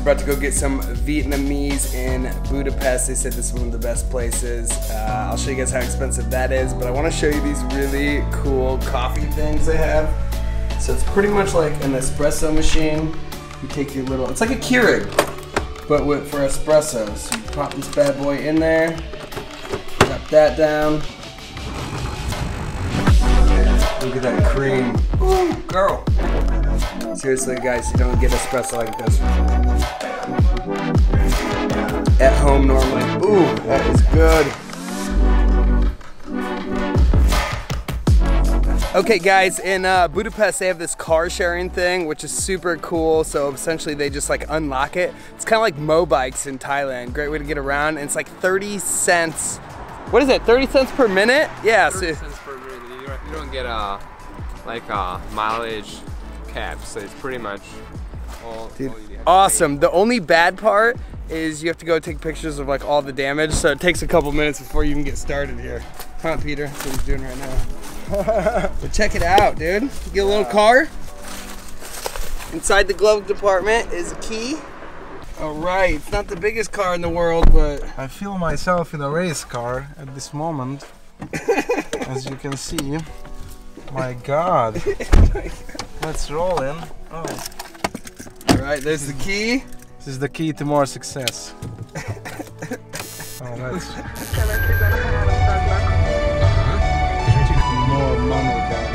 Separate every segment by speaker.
Speaker 1: We're about to go get some Vietnamese in Budapest. They said this is one of the best places. Uh, I'll show you guys how expensive that is, but I want to show you these really cool coffee things they have. So it's pretty much like an espresso machine. You take your little, it's like a Keurig, but with, for espresso. So you pop this bad boy in there, drop that down. Look at that cream. Ooh, girl. Seriously, guys, you don't get espresso like this. At home normally. Ooh, that is good. Okay, guys, in uh, Budapest, they have this car sharing thing, which is super cool. So essentially, they just like unlock it. It's kind of like Mobikes in Thailand. Great way to get around. And it's like 30 cents. What is it? 30 cents per minute? Yeah.
Speaker 2: 30
Speaker 1: so,
Speaker 2: cents per minute. You don't, get a like a mileage cap, so it's pretty much all.
Speaker 1: Dude,
Speaker 2: all you have to
Speaker 1: awesome. The only bad part is you have to go take pictures of like all the damage, so it takes a couple minutes before you even get started here. Huh, Peter? That's what he's doing right now. but check it out, dude. You Get a little car. Inside the glove compartment is a key. All right, it's not the biggest car in the world, but
Speaker 3: I feel myself in a race car at this moment. As you can see. My god. Let's roll in. Oh,
Speaker 1: all right, there's the key.
Speaker 3: this is the key to more success. oh, that's more money than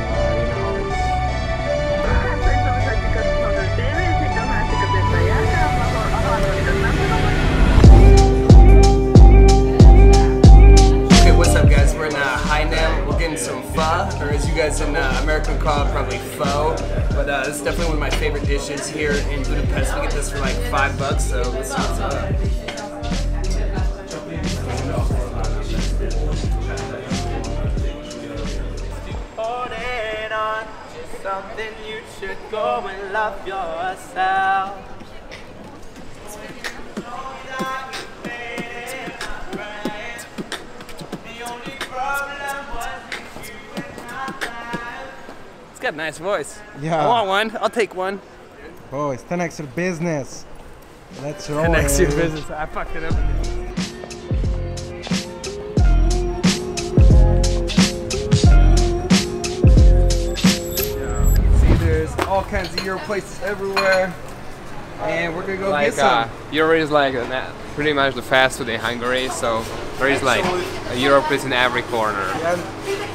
Speaker 1: favorite dishes here in Budapest. We get this for like five bucks, so let's see what's up.
Speaker 4: something you should go and love yourself.
Speaker 1: Got a nice voice.
Speaker 3: Yeah.
Speaker 1: I want one. I'll take one.
Speaker 3: Oh, it's 10x your business. Let's roll
Speaker 1: Connects your business. I fucked it up. See, there's all kinds of gyro places everywhere. And we're gonna go
Speaker 2: Like
Speaker 1: get some.
Speaker 2: uh, Europe is like uh, pretty much the fast food in Hungary, so there is like a Europe is in every corner.
Speaker 3: And,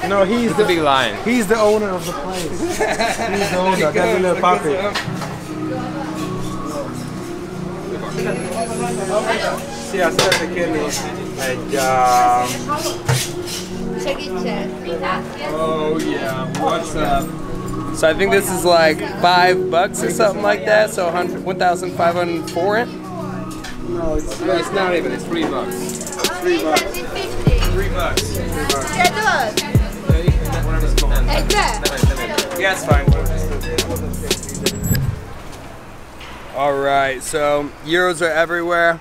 Speaker 3: you know, he's
Speaker 2: It's
Speaker 3: the,
Speaker 2: big lion.
Speaker 3: he's the owner of the place. he's the owner.
Speaker 1: There you
Speaker 3: That's
Speaker 1: go,
Speaker 3: a little
Speaker 1: look
Speaker 3: puppy.
Speaker 1: at
Speaker 3: Sziasztok, Kenny. Egy, uh,
Speaker 5: Segítsen.
Speaker 1: Oh yeah, what's up? So I think this is like five bucks or something like that. So 100 1,500 forint.
Speaker 2: No, it's not even. It's three bucks.
Speaker 1: Three bucks.
Speaker 5: Tudod? Egybe?
Speaker 1: Yeah, it's fine. All right, so gyros are everywhere.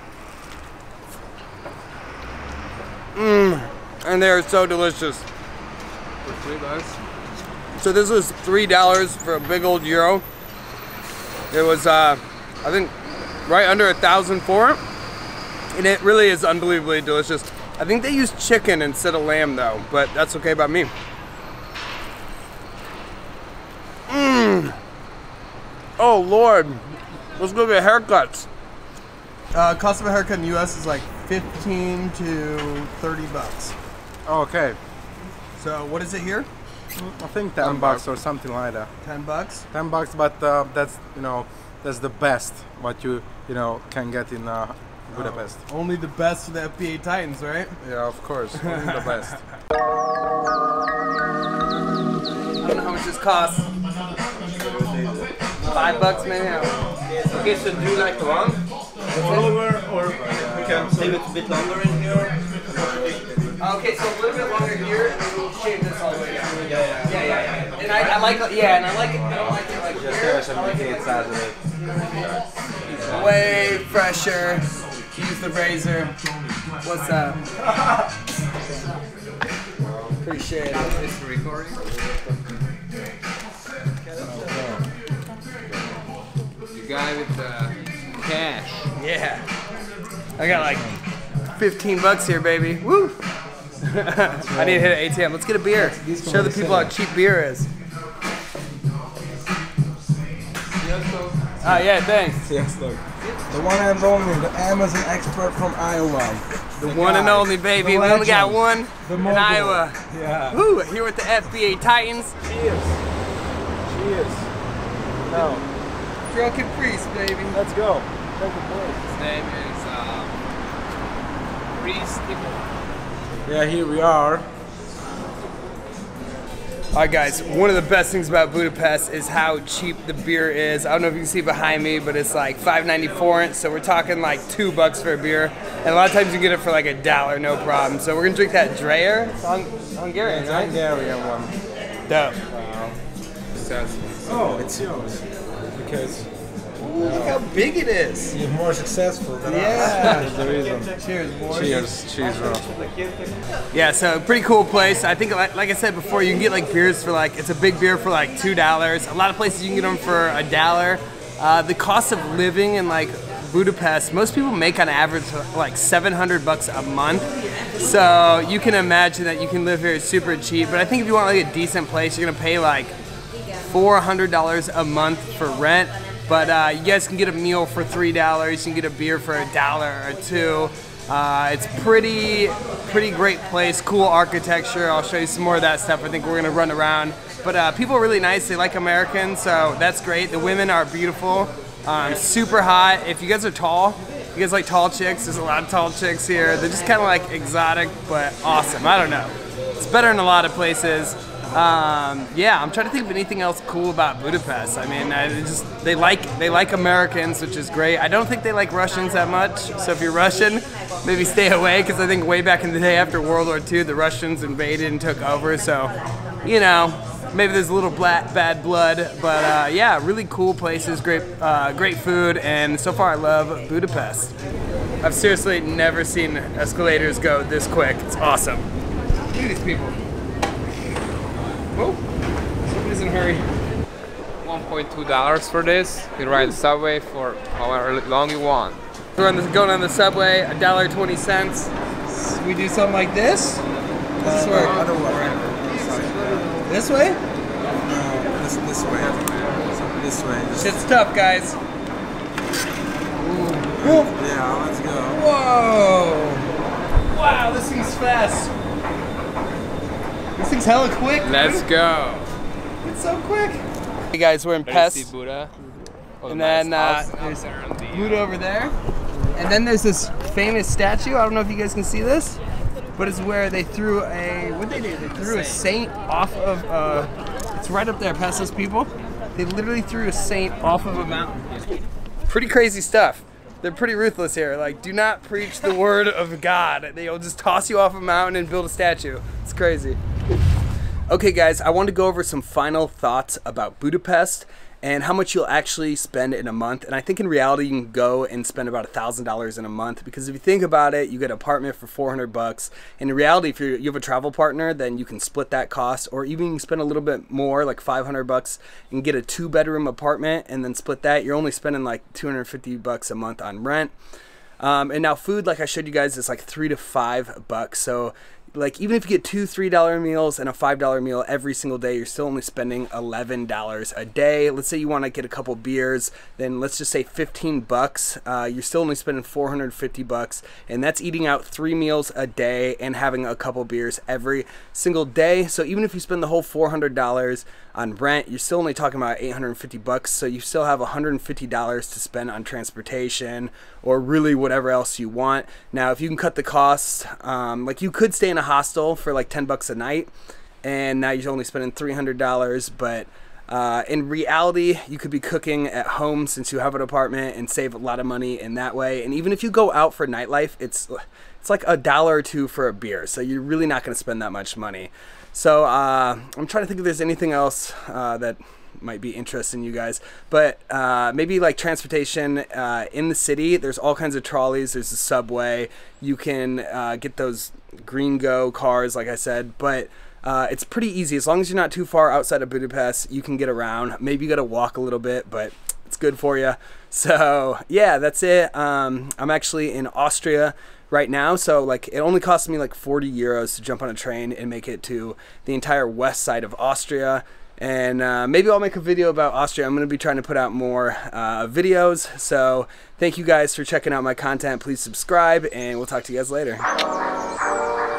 Speaker 1: Mmm, and they are so delicious.
Speaker 2: For three bucks.
Speaker 1: So this was three dollars for a big old gyro. It was, uh, I think, right under a thousand for it, and it really is unbelievably delicious. I think they use chicken instead of lamb though, but that's okay by me. Oh Lord, let's go get haircuts. Uh, cost of a haircut in the U.S. is like 15 to 30 bucks.
Speaker 3: okay.
Speaker 1: So what is it here?
Speaker 3: I think 10 bucks or something like that.
Speaker 1: 10 bucks.
Speaker 3: 10 bucks, but uh, that's, you know, that's the best what you, you know, can get in uh, Budapest.
Speaker 1: Only the best for the FBA Titans, right?
Speaker 3: Yeah, of course. Only the best.
Speaker 1: I don't know how much this costs. Five bucks, maybe. Okay, so do you like long?
Speaker 4: Over or we can leave it a bit longer in here.
Speaker 1: Okay, so a little bit longer here, and we'll shave this all the way down.
Speaker 4: Yeah, yeah.
Speaker 1: Yeah, yeah, yeah. And I, I like, yeah, and I like it. I don't like it like here. I like it way fresher. Use the razor. What's up? Appreciate it.
Speaker 2: It's recording. The guy with the cash.
Speaker 1: Yeah. I got like 15 bucks here, baby. Woo! I need to hit an ATM. Let's get a beer. Show the people how cheap beer is. Ah, yeah, thanks.
Speaker 3: Yes, look. The one and only, the Amazon expert from Iowa.
Speaker 1: The one and only, baby. We only got one
Speaker 3: the
Speaker 1: in. Iowa.
Speaker 3: Yeah.
Speaker 1: Woo! Here with the FBA Titans.
Speaker 3: Cheers. Cheers. Now,
Speaker 1: Drunken Priest, baby.
Speaker 3: let's go. Take a.
Speaker 2: His name is um, Priest Timo.
Speaker 3: Yeah, here we are.
Speaker 1: All right, guys. One of the best things about Budapest is how cheap the beer is. I don't know if you can see behind me, but it's like 5.94. So we're talking like two bucks for a beer, and a lot of times you get it for like a dollar, no problem. So we're gonna drink that Dreher. It's Hung- Hungarian,
Speaker 3: It's
Speaker 1: right?
Speaker 3: Hungarian one.
Speaker 1: Dope.
Speaker 3: Oh, it's yours. Because
Speaker 1: Look how big it is.
Speaker 3: you're more successful than
Speaker 1: Yeah.
Speaker 3: us. That's the reason.
Speaker 1: Cheers, boys.
Speaker 3: Cheers. Cheers, bro.
Speaker 1: Yeah, so pretty cool place. I think, like, like I said before, you can get like beers for like it's a big beer for like two dollars. A lot of places you can get them for a dollar. Uh, the cost of living in like Budapest, most people make on average like 700 bucks a month. So you can imagine that you can live here super cheap. But I think if you want like a decent place, you're gonna pay like $400 a month for rent. But uh, you guys can get a meal for $3. You can get a beer for a dollar or two. Uh, it's pretty, pretty great place. Cool architecture. I'll show you some more of that stuff. I think we're gonna run around. But uh, people are really nice. They like Americans, so that's great. The women are beautiful, um, super hot. If you guys are tall, you guys like tall chicks. There's a lot of tall chicks here. They're just kind of like exotic, but awesome. I don't know. It's better in a lot of places. Um, yeah, I'm trying to think of anything else cool about Budapest. I mean, I they just they like they like Americans, which is great. I don't think they like Russians that much. So if you're Russian, maybe stay away because I think way back in the day after World War II, the Russians invaded and took over. So, you know, maybe there's a little bad blood. But uh, yeah, really cool places, great uh, great food, and so far I love Budapest. I've seriously never seen escalators go this quick. It's awesome. Look at these people. Whoa. Somebody's in a hurry.
Speaker 2: $1.2 for this. You ride the subway for however long you want.
Speaker 1: We're on the, going on the subway, a dollar twenty cents. We do something like this. This way.
Speaker 3: Other way.
Speaker 1: This way?
Speaker 3: No, this, this way. This way. Just,
Speaker 1: Shit's tough, guys.
Speaker 3: yeah, let's go.
Speaker 1: Whoa! Wow, this thing's fast. This thing's hella quick.
Speaker 2: Let's go.
Speaker 1: It's so quick. Hey guys, we're in Pest.
Speaker 2: Buda. Oh,
Speaker 1: And
Speaker 2: nice
Speaker 1: then, uh, there's
Speaker 2: the,
Speaker 1: Buda over there. And then there's this famous statue. I don't know if you guys can see this, but it's where they threw a what they did. They threw a saint off of. Uh, it's right up there past those people. They literally threw a saint off of a mountain. Pretty crazy stuff. They're pretty ruthless here. Like, do not preach the word of God. They'll just toss you off a mountain and build a statue. It's crazy. Okay, guys, I want to go over some final thoughts about Budapest and how much you'll actually spend in a month. And I think in reality, you can go and spend about a thousand dollars in a month because if you think about it, you get an apartment for 400 bucks. And in reality, if you have a travel partner, then you can split that cost, or even you can spend a little bit more, like 500 bucks, and get a two-bedroom apartment and then split that. You're only spending like 250 bucks a month on rent. Um, and now food, like I showed you guys, is like three to five bucks. So like even if you get two three dollar meals and a five dollar meal every single day you're still only spending eleven dollars a day. Let's say you want to get a couple beers then let's just say 15 bucks uh, you're still only spending 450 bucks and that's eating out three meals a day and having a couple beers every single day. So even if you spend the whole 400 dollars on rent you're still only talking about 850 bucks so you still have 150 dollars to spend on transportation or really whatever else you want. Now if you can cut the costs um, like you could stay in a hostel for like 10 bucks a night and now you're only spending $300 but uh, in reality you could be cooking at home since you have an apartment and save a lot of money in that way and even if you go out for nightlife it's it's like a dollar or two for a beer so you're really not going to spend that much money. So uh, i'm trying to think if there's anything else uh, that might be interesting you guys but uh, maybe like transportation uh, in the city there's all kinds of trolleys there's a subway you can uh, get those GreenGo cars like i said but uh, it's pretty easy as long as you're not too far outside of budapest you can get around maybe you gotta walk a little bit but it's good for you. So yeah, that's it. Um, I'm actually in Austria right now, so like it only costs me like 40 euros to jump on a train and make it to the entire west side of Austria. And uh, maybe I'll make a video about Austria. I'm going to be trying to put out more uh, videos. So thank you guys for checking out my content. Please subscribe, and we'll talk to you guys later. Thank you.